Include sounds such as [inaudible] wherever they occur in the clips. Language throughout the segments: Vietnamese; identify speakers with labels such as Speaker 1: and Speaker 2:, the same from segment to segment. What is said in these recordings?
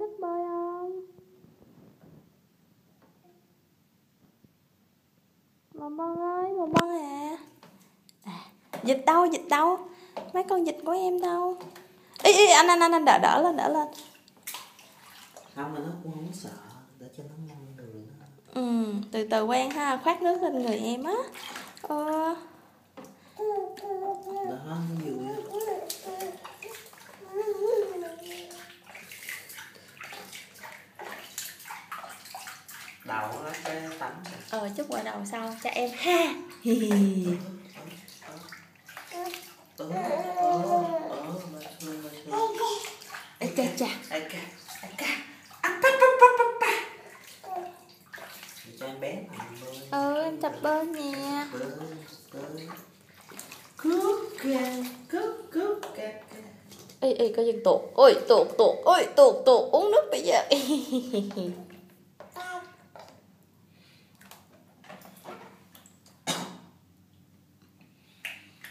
Speaker 1: thích bơi không? Bông bông ơi bông bông à à dịch đâu dịch đâu? Mấy con dịch của em đâu? Ý ý anh anh anh anh đỡ đỡ lên đỡ lên.
Speaker 2: Không mà nó cũng không sợ. Để cho nó ngăn đường
Speaker 1: ừ từ từ quen ha khoát nước lên người em á. Ờ.
Speaker 2: Đó nó vui á. đầu nó cái tắm
Speaker 1: ờ chút qua đầu sau cho em. Ha hi hi
Speaker 2: ờ ờ ờ mà thương mà. Thương
Speaker 1: Ê, chà chà.
Speaker 2: Ai ca ai ca à, pa, pa, pa, pa, pa. Để cho em bé
Speaker 1: ừ em tập bơi nè.
Speaker 2: Bơi bơi. Cướp kìa cướp cướp kìa kìa.
Speaker 1: ê ê có dân tuột ôi tuột tuột ôi tuột tuột uống nước bây giờ [laughs]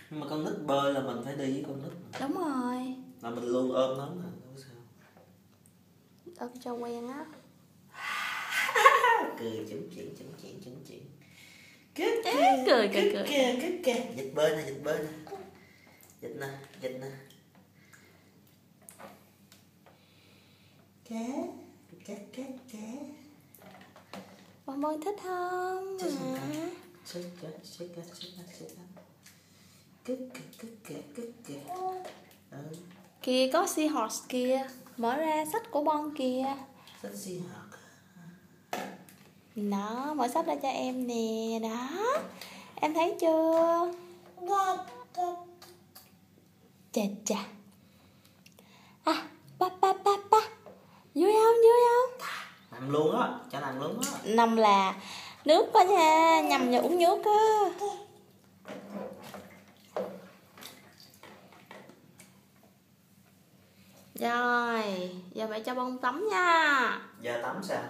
Speaker 2: nhưng mà con nít bơi là mình phải đi với con nít mà.
Speaker 1: đúng rồi
Speaker 2: là mình luôn ôm nó mà đâu có sao
Speaker 1: ôm cho quen á
Speaker 2: cười chững chững chững chững chững chững
Speaker 1: Ê, cười, cười, cười.
Speaker 2: kìa kìa kìa dịch bơi nè dịch bơi nè dịch nè dịch nè cá cá cá cá
Speaker 1: bông bông thích không
Speaker 2: Thích
Speaker 1: à.
Speaker 2: xích cá xích cá xích cá xích cá kích kìa kích kích ừ
Speaker 1: kìa có seahorse kìa mở ra sách của bon kìa
Speaker 2: sách si nó
Speaker 1: đó mở sách ra cho em nè đó em thấy chưa chà chà à ba ba ba ba vui không vui không
Speaker 2: nằm luôn á cho nằm luôn á
Speaker 1: nằm là nước quá nha nhầm uống nước á rồi giờ mẹ cho bông tắm nha.
Speaker 2: Giờ tắm sao?